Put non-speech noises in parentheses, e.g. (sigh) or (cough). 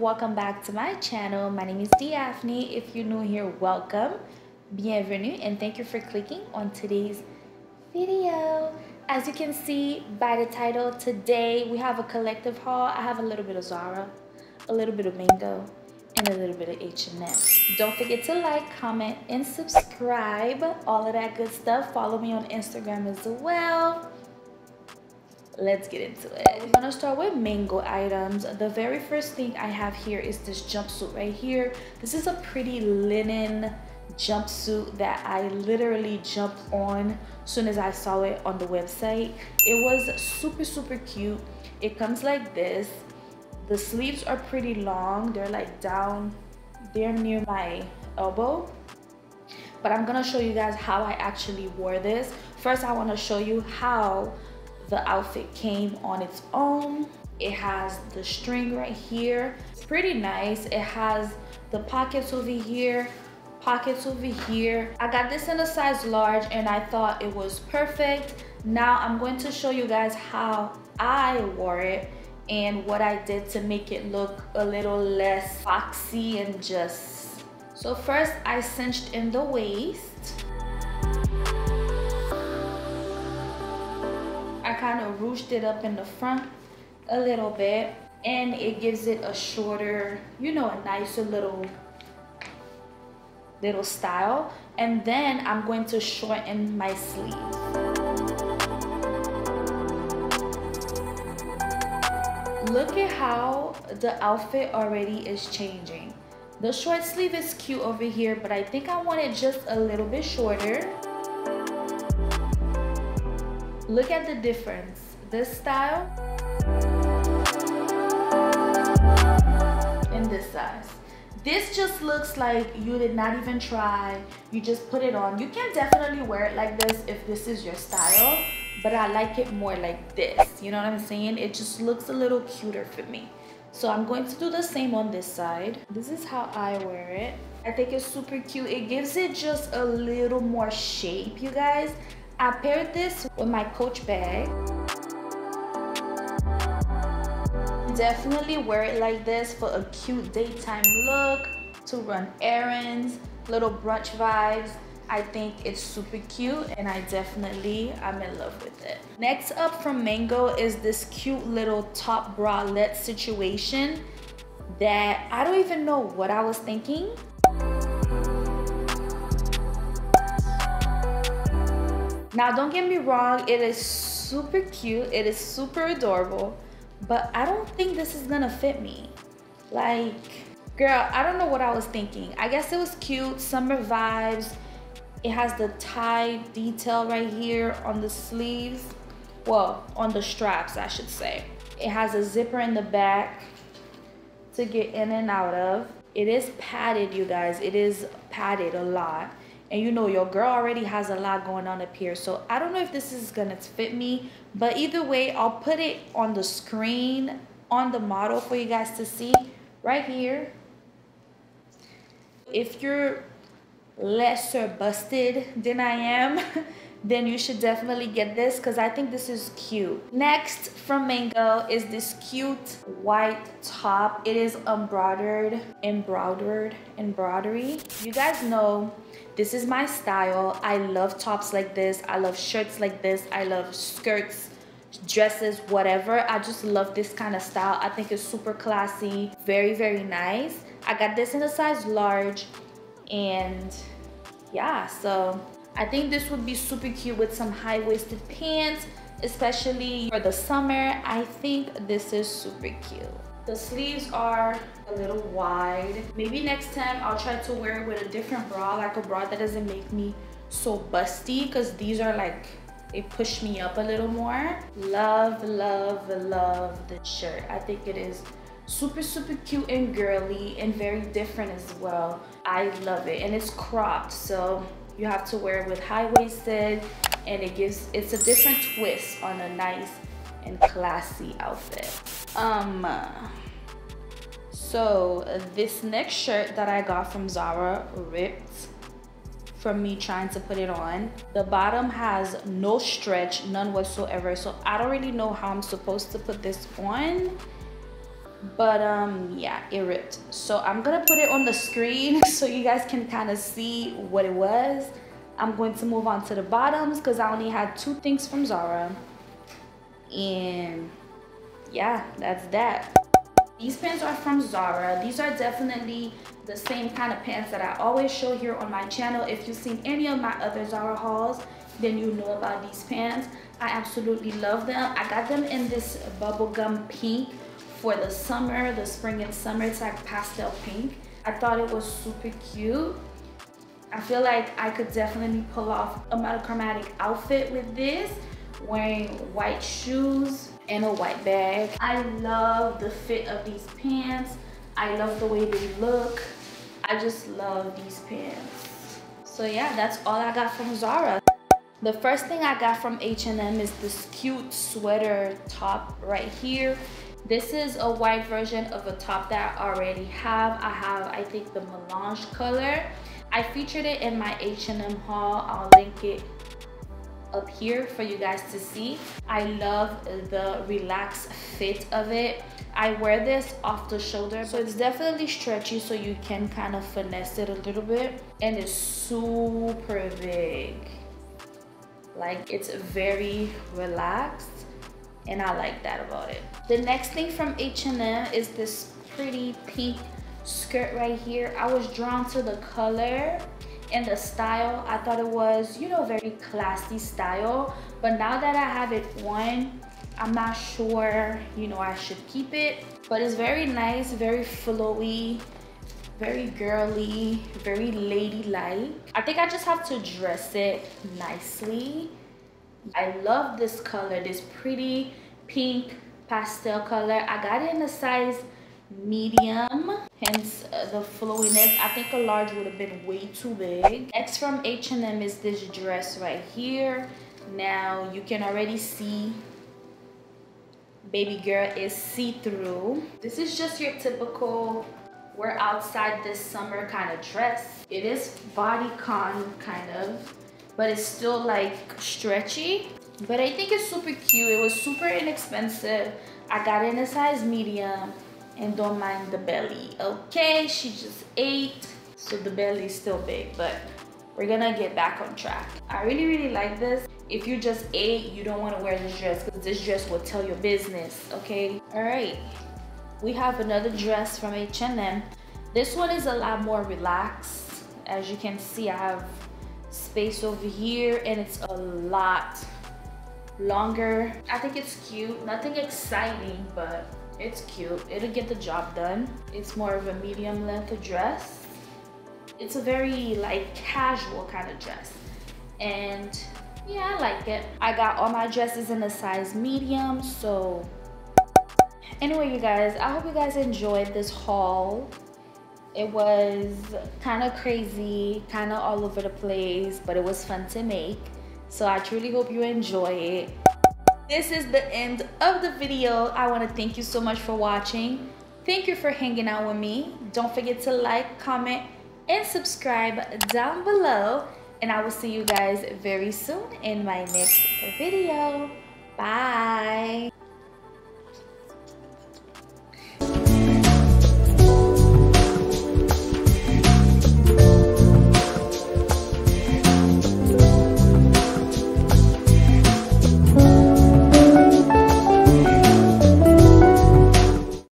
welcome back to my channel. My name is Diaphnie. If you're new here welcome. Bienvenue and thank you for clicking on today's video. As you can see by the title today we have a collective haul. I have a little bit of Zara a little bit of Mango and a little bit of H&M don't forget to like comment and subscribe. All of that good stuff. Follow me on Instagram as well. Let's get into it. We're gonna start with mango items. The very first thing i have here is this jumpsuit right here. This is a pretty linen jumpsuit that i literally jumped on as soon as i saw it on the website. It was super super cute. It comes like this the sleeves are pretty long they're like down they're near my elbow but i'm gonna show you guys how i actually wore this first i want to show you how the outfit came on its own. It has the string right here. It's pretty nice. It has the pockets over here, pockets over here. I got this in a size large and I thought it was perfect. Now I'm going to show you guys how I wore it and what I did to make it look a little less foxy and just. So first I cinched in the waist. I kind of ruched it up in the front a little bit and it gives it a shorter you know a nicer little little style and then I'm going to shorten my sleeve look at how the outfit already is changing the short sleeve is cute over here but I think I want it just a little bit shorter Look at the difference. This style and this size. This just looks like you did not even try. You just put it on. You can definitely wear it like this if this is your style, but I like it more like this. You know what I'm saying? It just looks a little cuter for me. So I'm going to do the same on this side. This is how I wear it. I think it's super cute. It gives it just a little more shape, you guys. I paired this with my Coach bag. Definitely wear it like this for a cute daytime look, to run errands, little brunch vibes. I think it's super cute and I definitely I'm in love with it. Next up from Mango is this cute little top bralette situation that I don't even know what I was thinking Now, don't get me wrong, it is super cute. It is super adorable, but I don't think this is gonna fit me. Like, girl, I don't know what I was thinking. I guess it was cute, summer vibes. It has the tie detail right here on the sleeves. Well, on the straps, I should say. It has a zipper in the back to get in and out of. It is padded, you guys. It is padded a lot and you know your girl already has a lot going on up here so i don't know if this is gonna fit me but either way i'll put it on the screen on the model for you guys to see right here if you're lesser busted than i am (laughs) then you should definitely get this because I think this is cute. Next from Mango is this cute white top. It is embroidered, embroidered, embroidery. You guys know this is my style. I love tops like this. I love shirts like this. I love skirts, dresses, whatever. I just love this kind of style. I think it's super classy, very, very nice. I got this in a size large and yeah, so I think this would be super cute with some high-waisted pants, especially for the summer. I think this is super cute. The sleeves are a little wide. Maybe next time I'll try to wear it with a different bra, like a bra that doesn't make me so busty because these are like, they push me up a little more. Love, love, love the shirt. I think it is super, super cute and girly and very different as well. I love it and it's cropped, so you have to wear it with high-waisted and it gives, it's a different twist on a nice and classy outfit. Um, so this next shirt that I got from Zara ripped from me trying to put it on. The bottom has no stretch, none whatsoever. So I don't really know how I'm supposed to put this on. But um, yeah, it ripped. So I'm gonna put it on the screen (laughs) so you guys can kind of see what it was. I'm going to move on to the bottoms because I only had two things from Zara. And yeah, that's that. These pants are from Zara. These are definitely the same kind of pants that I always show here on my channel. If you've seen any of my other Zara hauls, then you know about these pants. I absolutely love them. I got them in this bubblegum pink for the summer, the spring and summer. It's like pastel pink. I thought it was super cute. I feel like I could definitely pull off a monochromatic outfit with this, wearing white shoes and a white bag. I love the fit of these pants. I love the way they look. I just love these pants. So yeah, that's all I got from Zara. The first thing I got from H&M is this cute sweater top right here. This is a white version of a top that I already have. I have, I think, the melange color. I featured it in my H&M haul. I'll link it up here for you guys to see. I love the relaxed fit of it. I wear this off the shoulder, so it's definitely stretchy so you can kind of finesse it a little bit. And it's super big. Like it's very relaxed and I like that about it. The next thing from H&M is this pretty pink skirt right here. I was drawn to the color and the style. I thought it was, you know, very classy style. But now that I have it on, I'm not sure, you know, I should keep it. But it's very nice, very flowy, very girly, very ladylike. I think I just have to dress it nicely. I love this color, this pretty pink pastel color. I got it in a size medium, hence uh, the flowiness. I think a large would have been way too big. Next from H&M is this dress right here. Now you can already see baby girl is see-through. This is just your typical we're outside this summer kind of dress. It is bodycon kind of, but it's still like stretchy. But I think it's super cute. It was super inexpensive. I got in a size medium and don't mind the belly. Okay, she just ate, so the belly is still big, but we're gonna get back on track. I really, really like this. If you just ate, you don't wanna wear this dress because this dress will tell your business, okay? All right, we have another dress from H&M. This one is a lot more relaxed. As you can see, I have space over here and it's a lot longer. I think it's cute, nothing exciting, but it's cute. It'll get the job done. It's more of a medium length dress. It's a very like casual kind of dress. And yeah, I like it. I got all my dresses in a size medium, so anyway, you guys, I hope you guys enjoyed this haul. It was kind of crazy, kind of all over the place, but it was fun to make. So I truly hope you enjoy it this is the end of the video. I want to thank you so much for watching. Thank you for hanging out with me. Don't forget to like, comment, and subscribe down below. And I will see you guys very soon in my next video. Bye.